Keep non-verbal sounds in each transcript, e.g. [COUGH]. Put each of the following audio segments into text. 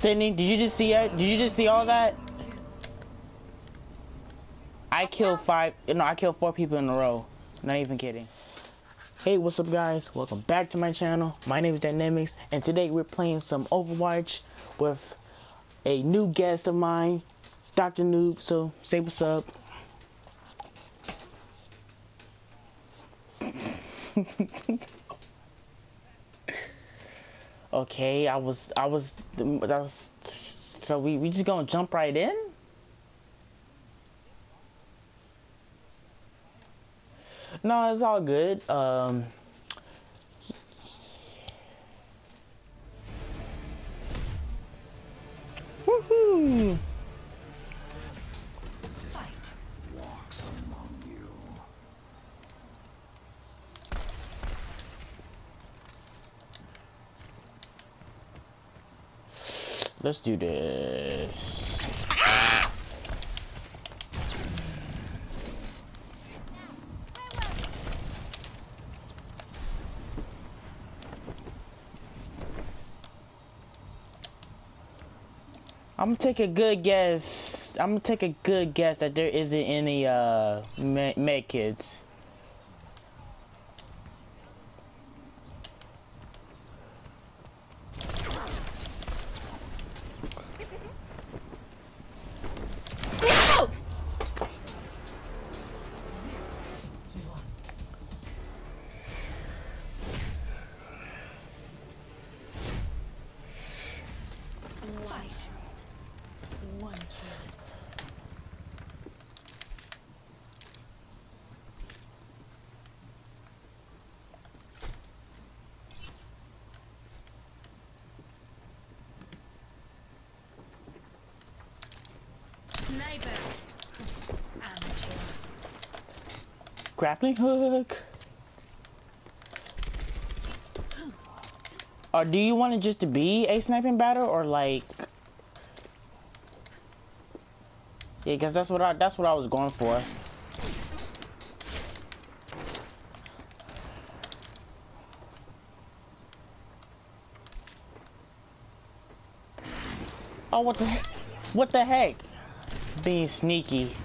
Sydney, did you just see it? Did you just see all that? I killed five, no, I killed four people in a row. Not even kidding. Hey, what's up guys? Welcome back to my channel. My name is Dynamix, and today we're playing some Overwatch with a new guest of mine, Dr. Noob. So, say what's up. [LAUGHS] okay, I was, I was, that was, so we, we just gonna jump right in? No, it's all good. Um, Let's do this. I'm gonna take a good guess. I'm gonna take a good guess that there isn't any uh med, kids. Grappling hook. Or do you want it just to be a sniping battle or like Yeah, cuz that's what I that's what I was going for. Oh, what the? What the heck? Being sneaky.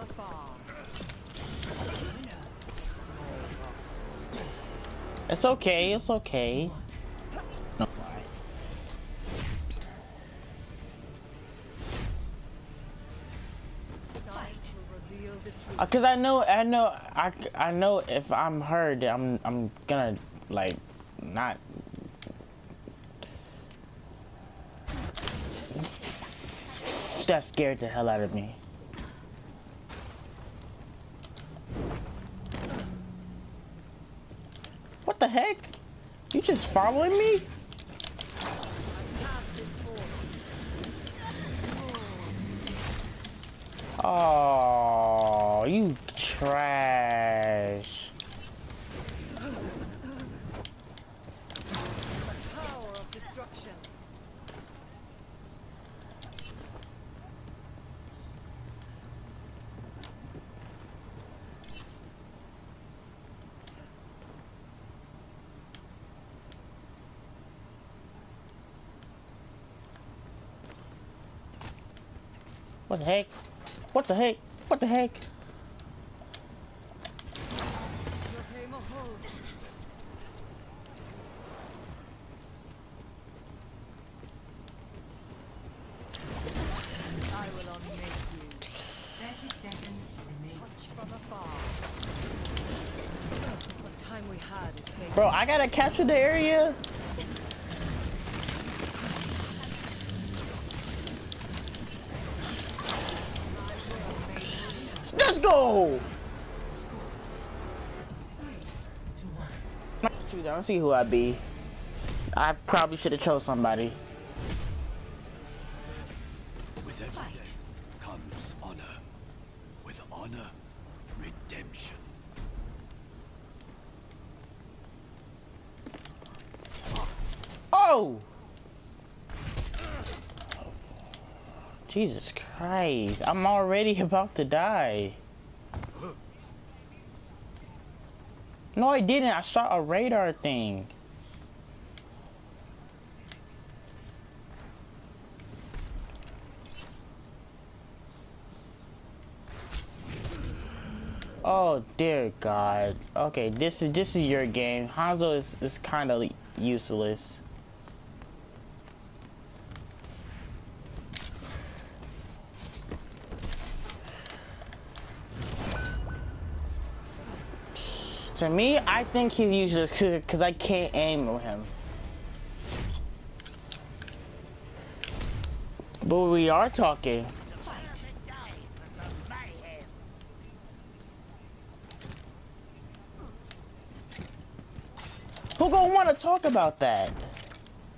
Afar. Small loss. It's okay. It's okay. Cause I know I know I, I know if I'm heard I'm I'm gonna like not that scared the hell out of me. What the heck? You just following me? Oh, you trash. What the heck? What the heck? What the heck? I gotta capture the area. Let's go. I don't see who I be. I probably should have chose somebody. Jesus Christ, I'm already [LAUGHS] about to die. No, I didn't. I shot a radar thing. Oh dear God. Okay, this is this is your game. Hanzo is is kind of useless. To me, I think he's useless [LAUGHS] because I can't aim with him. But we are talking. Who gonna want to talk about that?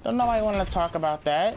Don't nobody want to talk about that.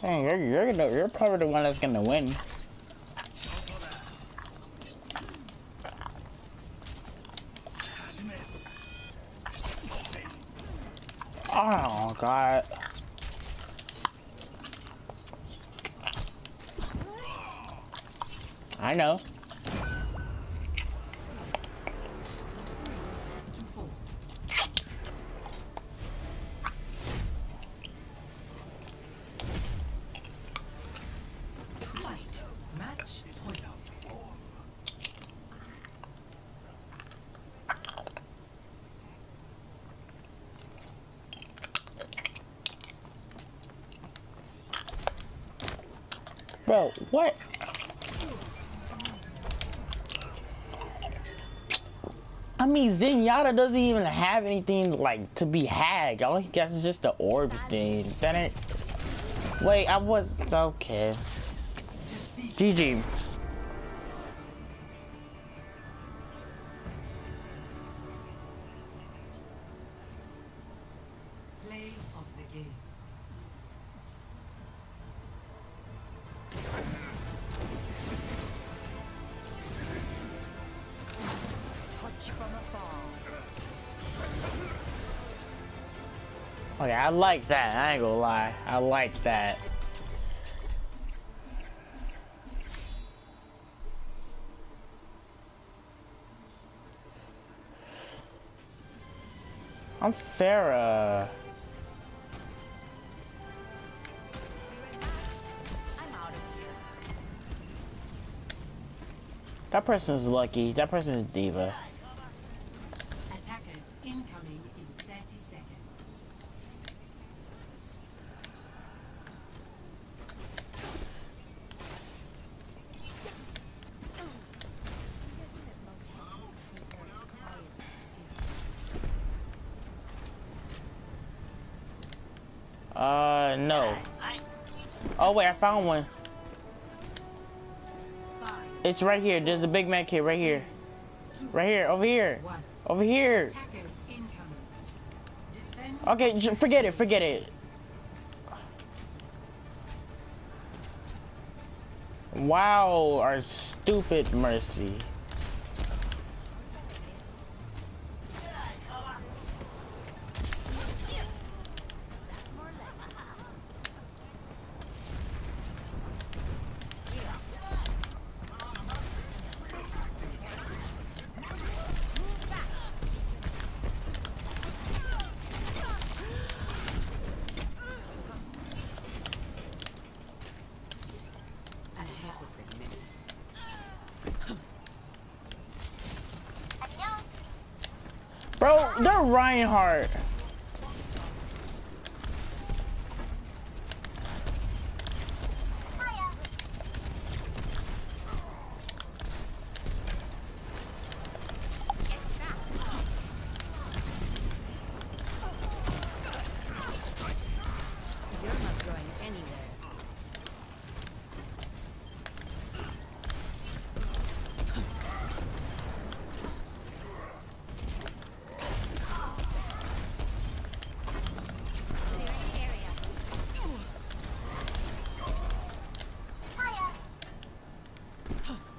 Hey, you're, you're, you're probably the one that's gonna win. Oh, God. I know. Four. Fight. Match point. Bro, what? I mean, Zenyatta doesn't even have anything like to be hacked. All he gets is just the orb thing. That ain't. Wait, I was okay. GG. Play of the game. Okay, I like that. I ain't gonna lie. I like that. I'm Pharah. Uh, Here. That person's lucky. That person's D.Va. Attackers incoming in 30 seconds. No. Oh wait, I found one. It's right here. There's a big man kid right here. Right here, over here. Over here. Okay, forget it, forget it. Wow, our stupid mercy. I have a minute. Bro, they're Reinhardt. You're not going anywhere.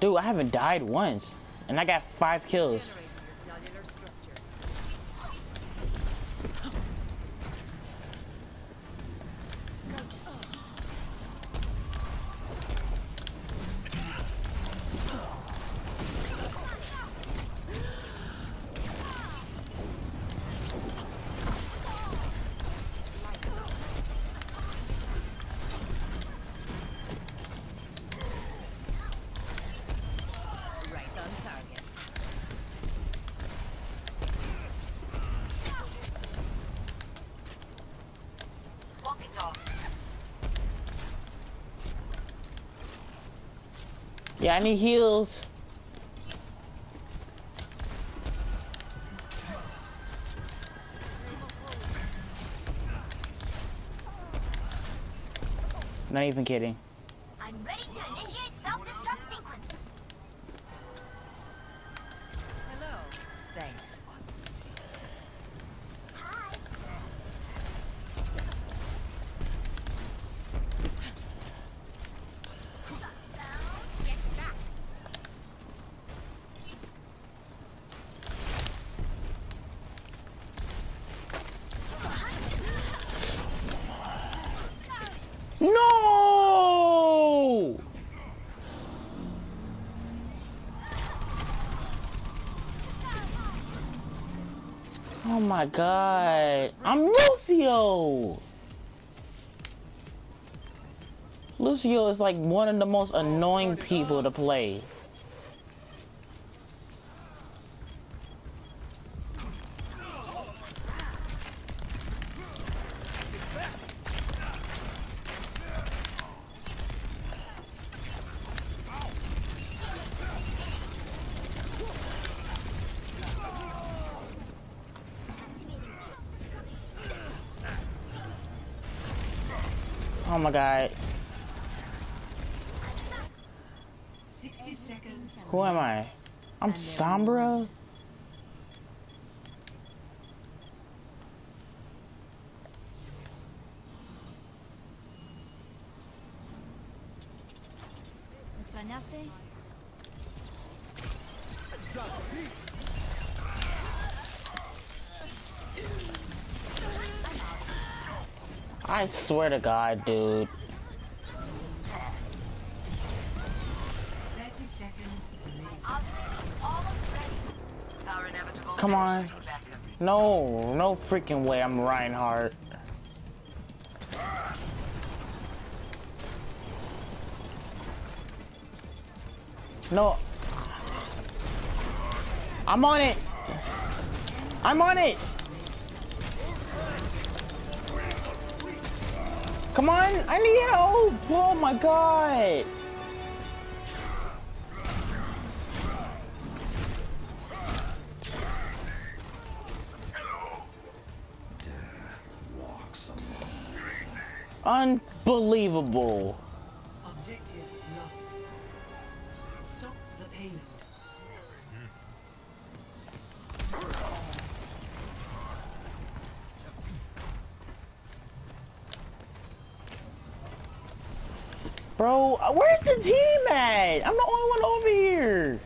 Dude, I haven't died once. And I got five kills. Yeah, I need heals. Not even kidding. My god. I'm Lucio! Lucio is like one of the most annoying people to play. Oh my god. 60 seconds. Who am I? I'm Sombra? I swear to god, dude. Come on. No, no freaking way I'm Reinhardt. No. I'm on it. I'm on it. Come on, I need help. Oh my god. Unbelievable. Objective where's the team at? I'm the only one over here.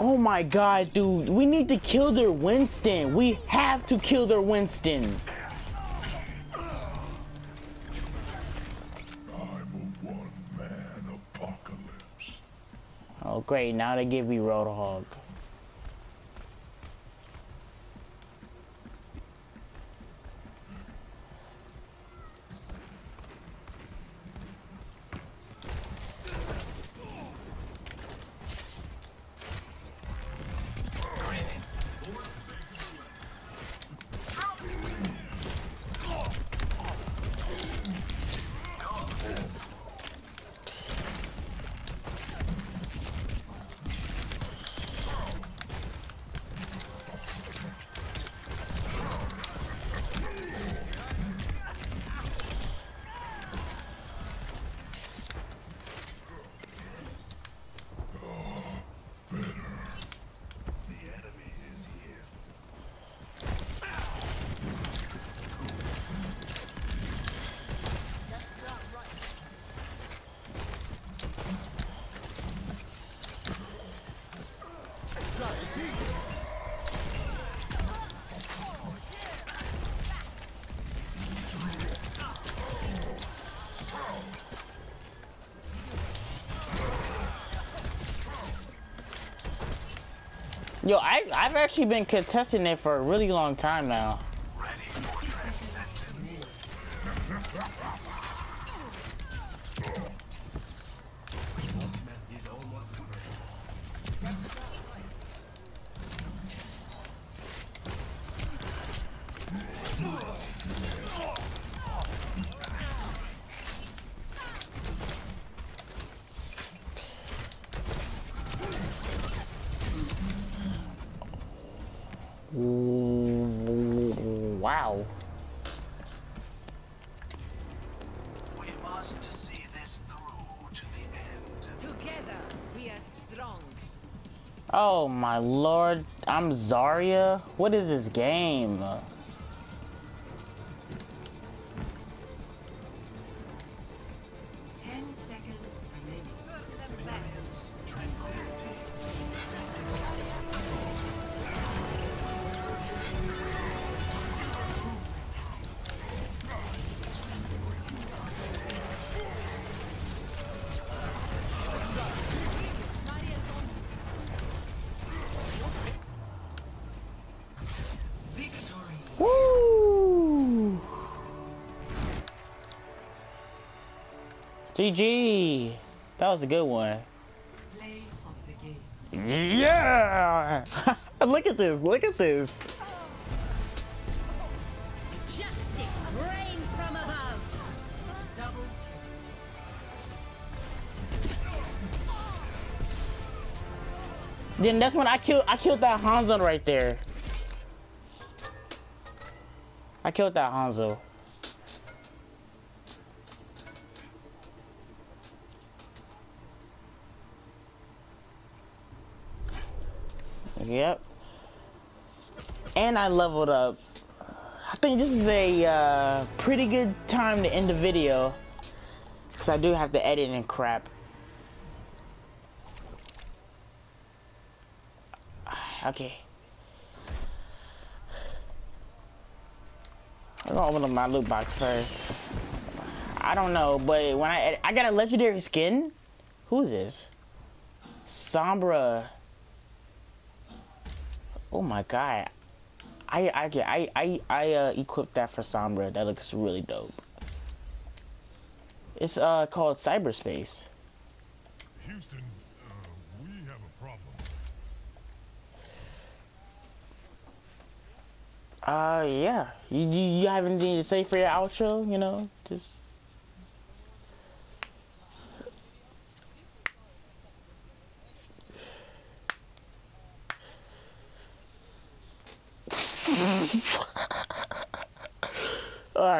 Oh my god, dude. We need to kill their Winston. We have to kill their Winston. I'm a one-man apocalypse. Oh great, now they give me Roadhog. Yo, I, I've actually been contesting it for a really long time now. Oh my lord, I'm Zarya? What is this game? GG! That was a good one. Play of the game. Yeah! [LAUGHS] look at this, look at this. Justice reigns from above. Then that's when I killed I killed that Hanzo right there. I killed that Hanzo. Yep. And I leveled up. I think this is a uh, pretty good time to end the video. Because I do have to edit and crap. Okay. I'm gonna open up my loot box first. I don't know, but when I I got a legendary skin. Who is this? Sombra. Oh my god. I I I I I uh, equipped that for Sombra. That looks really dope. It's uh called cyberspace. Houston, uh, we have a problem. Uh, yeah. You, you, you have anything to say for your outro? You know, just.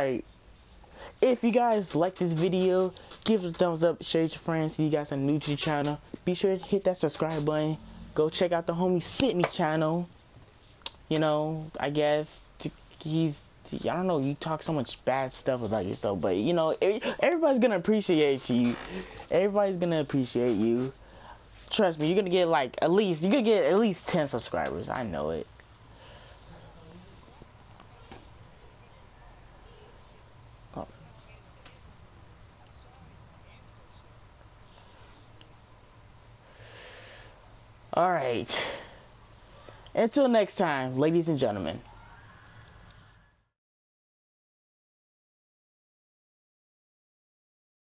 Alright. If you guys like this video, give it a thumbs up, share it to your friends. If you guys are new to the channel, be sure to hit that subscribe button. Go check out the homie Sydney channel. You know, I guess he's I don't know, you talk so much bad stuff about yourself, but you know, everybody's gonna appreciate you. Everybody's gonna appreciate you. Trust me, you're gonna get like at least you're gonna get at least 10 subscribers. I know it. Oh. All right. Until next time, ladies and gentlemen.